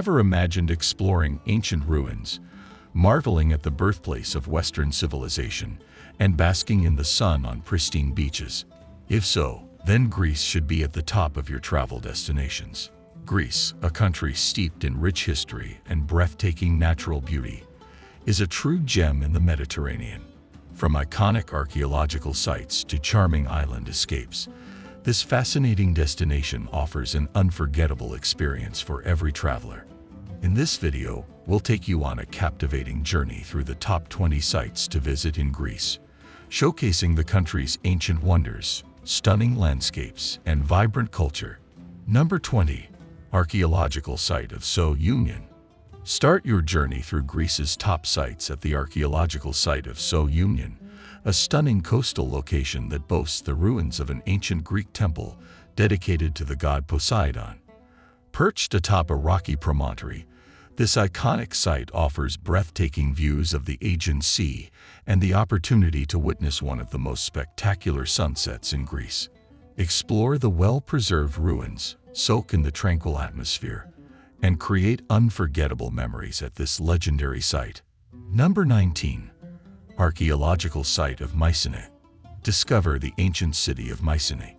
Ever imagined exploring ancient ruins, marveling at the birthplace of Western civilization, and basking in the sun on pristine beaches? If so, then Greece should be at the top of your travel destinations. Greece, a country steeped in rich history and breathtaking natural beauty, is a true gem in the Mediterranean. From iconic archaeological sites to charming island escapes, this fascinating destination offers an unforgettable experience for every traveler. In this video, we'll take you on a captivating journey through the top 20 sites to visit in Greece, showcasing the country's ancient wonders, stunning landscapes, and vibrant culture. Number 20. Archaeological Site of Sounion Start your journey through Greece's top sites at the archaeological site of Sounion, a stunning coastal location that boasts the ruins of an ancient Greek temple dedicated to the god Poseidon. Perched atop a rocky promontory, this iconic site offers breathtaking views of the Aegean Sea and the opportunity to witness one of the most spectacular sunsets in Greece. Explore the well-preserved ruins, soak in the tranquil atmosphere, and create unforgettable memories at this legendary site. Number 19. Archaeological Site of Mycenae Discover the ancient city of Mycenae,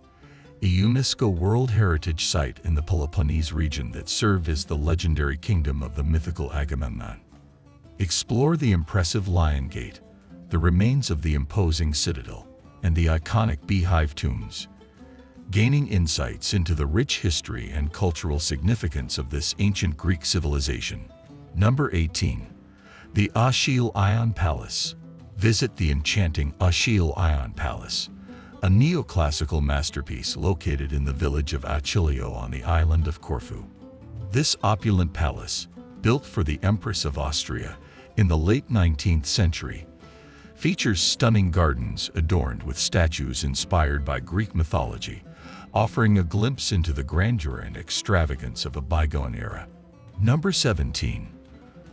a UNESCO World Heritage Site in the Peloponnese region that served as the legendary kingdom of the mythical Agamemnon. Explore the impressive Lion Gate, the remains of the imposing citadel, and the iconic beehive tombs, gaining insights into the rich history and cultural significance of this ancient Greek civilization. Number 18. The Achilleion Palace. Visit the enchanting Achilleion Palace, a neoclassical masterpiece located in the village of Achilleo on the island of Corfu. This opulent palace, built for the Empress of Austria in the late 19th century, features stunning gardens adorned with statues inspired by Greek mythology, offering a glimpse into the grandeur and extravagance of a bygone era. Number 17.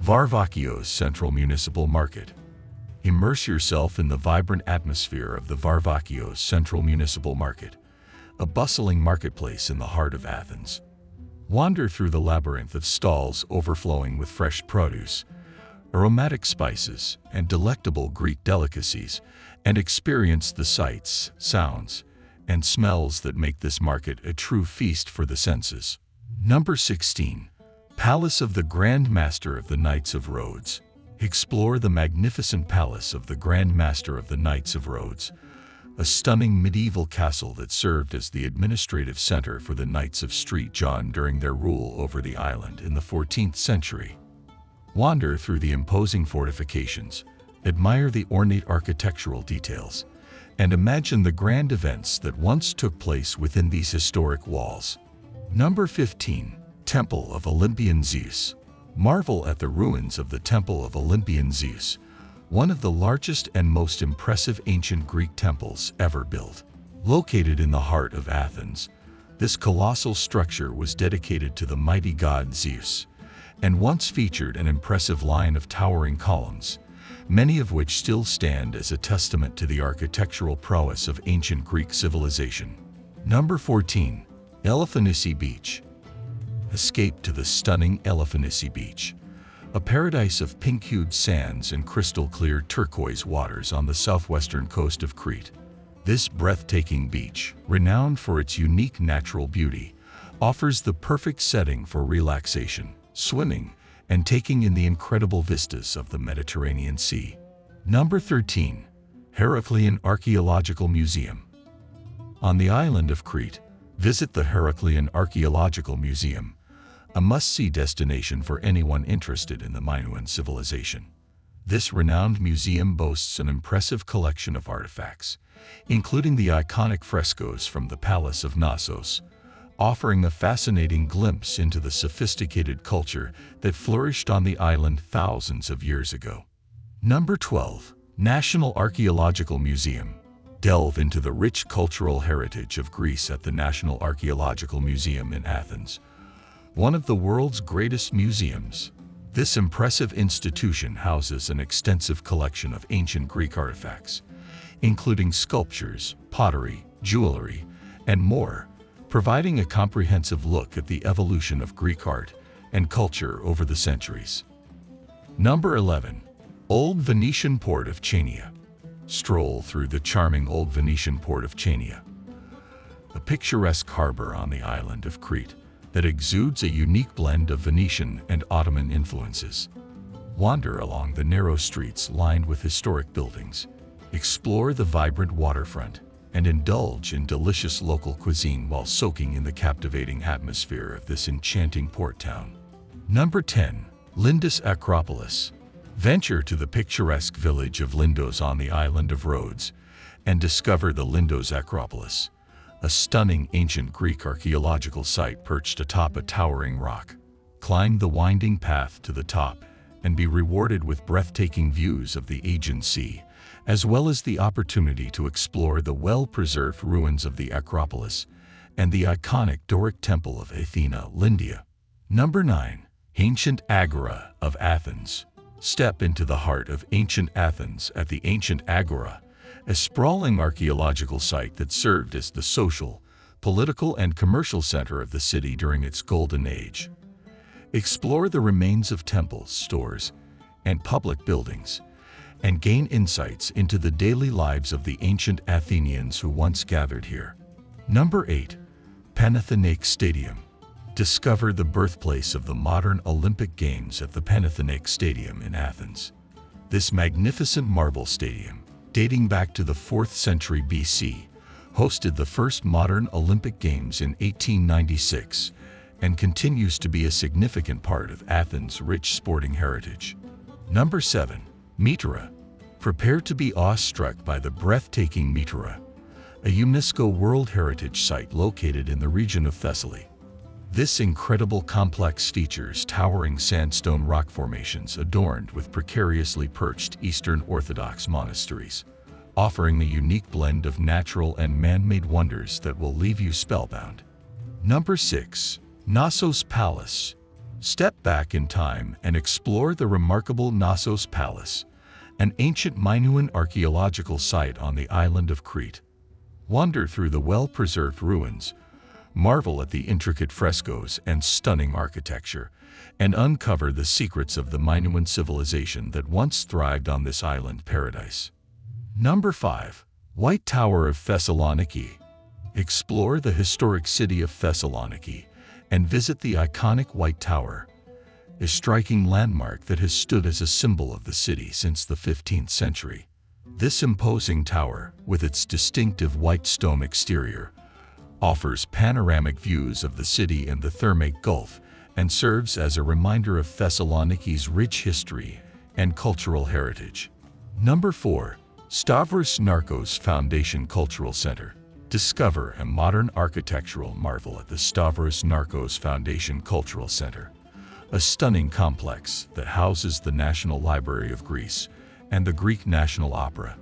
Varvakios Central Municipal Market. Immerse yourself in the vibrant atmosphere of the Varvakios Central Municipal Market, a bustling marketplace in the heart of Athens. Wander through the labyrinth of stalls overflowing with fresh produce, aromatic spices, and delectable Greek delicacies, and experience the sights, sounds, and smells that make this market a true feast for the senses. Number 16. Palace of the Grand Master of the Knights of Rhodes. Explore the magnificent palace of the Grand Master of the Knights of Rhodes, a stunning medieval castle that served as the administrative center for the Knights of St. John during their rule over the island in the 14th century. Wander through the imposing fortifications, admire the ornate architectural details, and imagine the grand events that once took place within these historic walls. Number 15. Temple of Olympian Zeus Marvel at the ruins of the Temple of Olympian Zeus, one of the largest and most impressive ancient Greek temples ever built. Located in the heart of Athens, this colossal structure was dedicated to the mighty god Zeus, and once featured an impressive line of towering columns, many of which still stand as a testament to the architectural prowess of ancient Greek civilization. Number 14. Elafonisi Beach Escape to the stunning Elafonisi Beach, a paradise of pink-hued sands and crystal-clear turquoise waters on the southwestern coast of Crete. This breathtaking beach, renowned for its unique natural beauty, offers the perfect setting for relaxation, swimming, and taking in the incredible vistas of the Mediterranean Sea. Number 13. Heraklion Archaeological Museum On the island of Crete, visit the Heraklion Archaeological Museum, a must-see destination for anyone interested in the Minoan civilization. This renowned museum boasts an impressive collection of artifacts, including the iconic frescoes from the Palace of Knossos, offering a fascinating glimpse into the sophisticated culture that flourished on the island thousands of years ago. Number 12. National Archaeological Museum Delve into the rich cultural heritage of Greece at the National Archaeological Museum in Athens, one of the world's greatest museums. This impressive institution houses an extensive collection of ancient Greek artifacts, including sculptures, pottery, jewelry, and more, providing a comprehensive look at the evolution of Greek art, and culture over the centuries. Number 11. Old Venetian Port of Chania. Stroll through the charming Old Venetian Port of Chania, a picturesque harbor on the island of Crete that exudes a unique blend of Venetian and Ottoman influences. Wander along the narrow streets lined with historic buildings, explore the vibrant waterfront, and indulge in delicious local cuisine while soaking in the captivating atmosphere of this enchanting port town. Number 10. Lindos Acropolis. Venture to the picturesque village of Lindos on the island of Rhodes and discover the Lindos Acropolis, a stunning ancient Greek archaeological site perched atop a towering rock. Climb the winding path to the top and be rewarded with breathtaking views of the Aegean Sea, as well as the opportunity to explore the well-preserved ruins of the Acropolis and the iconic Doric Temple of Athena, Lindia. Number 9. Ancient Agora of Athens. Step into the heart of ancient Athens at the Ancient Agora, a sprawling archaeological site that served as the social, political, and commercial center of the city during its golden age. Explore the remains of temples, stores, and public buildings, and gain insights into the daily lives of the ancient Athenians who once gathered here. Number 8. Panathenaic Stadium. Discover the birthplace of the modern Olympic Games at the Panathenaic Stadium in Athens. This magnificent marble stadium, dating back to the 4th century BC, hosted the first modern Olympic Games in 1896 and continues to be a significant part of Athens' rich sporting heritage. Number 7. Meteora. Prepare to be awestruck by the breathtaking Meteora, a UNESCO World Heritage Site located in the region of Thessaly. This incredible complex features towering sandstone rock formations adorned with precariously perched Eastern Orthodox monasteries, offering a unique blend of natural and man-made wonders that will leave you spellbound. Number 6. Knossos Palace. Step back in time and explore the remarkable Knossos Palace, an ancient Minoan archaeological site on the island of Crete. Wander through the well-preserved ruins, marvel at the intricate frescoes and stunning architecture, and uncover the secrets of the Minoan civilization that once thrived on this island paradise. Number 5. White Tower of Thessaloniki. Explore the historic city of Thessaloniki, and visit the iconic White Tower, a striking landmark that has stood as a symbol of the city since the 15th century. This imposing tower, with its distinctive white stone exterior, offers panoramic views of the city and the Thermaic Gulf and serves as a reminder of Thessaloniki's rich history and cultural heritage. Number 4. Stavros Niarchos Foundation Cultural Center Discover a modern architectural marvel at the Stavros Niarchos Foundation Cultural Center, a stunning complex that houses the National Library of Greece and the Greek National Opera.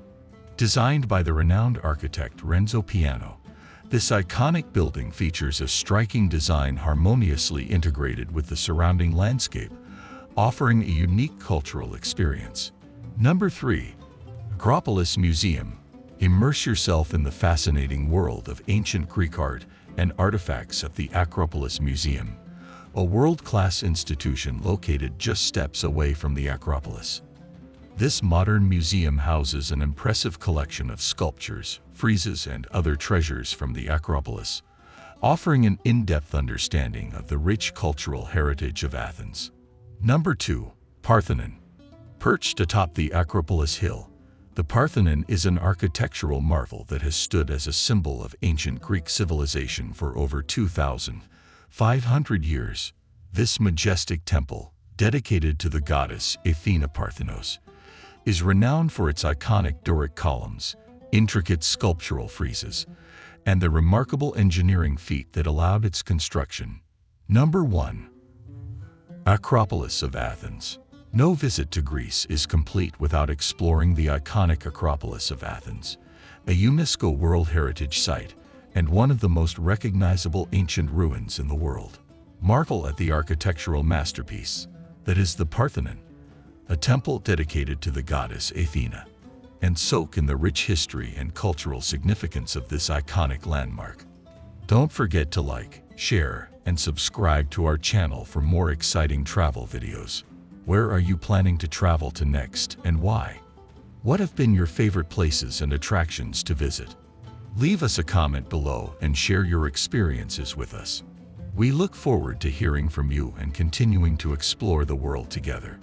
Designed by the renowned architect Renzo Piano, this iconic building features a striking design harmoniously integrated with the surrounding landscape, offering a unique cultural experience. Number 3. Acropolis Museum Immerse yourself in the fascinating world of ancient Greek art and artifacts at the Acropolis Museum, a world-class institution located just steps away from the Acropolis. This modern museum houses an impressive collection of sculptures, friezes, and other treasures from the Acropolis, offering an in-depth understanding of the rich cultural heritage of Athens. Number 2. Parthenon Perched atop the Acropolis Hill, the Parthenon is an architectural marvel that has stood as a symbol of ancient Greek civilization for over 2,500 years. This majestic temple, dedicated to the goddess Athena Parthenos, is renowned for its iconic Doric columns, intricate sculptural friezes, and the remarkable engineering feat that allowed its construction. Number 1. Acropolis of Athens no visit to Greece is complete without exploring the iconic Acropolis of Athens, a UNESCO World Heritage Site and one of the most recognizable ancient ruins in the world. Marvel at the architectural masterpiece that is the Parthenon, a temple dedicated to the goddess Athena, and soak in the rich history and cultural significance of this iconic landmark. Don't forget to like, share, and subscribe to our channel for more exciting travel videos. Where are you planning to travel to next and why? What have been your favorite places and attractions to visit? Leave us a comment below and share your experiences with us. We look forward to hearing from you and continuing to explore the world together.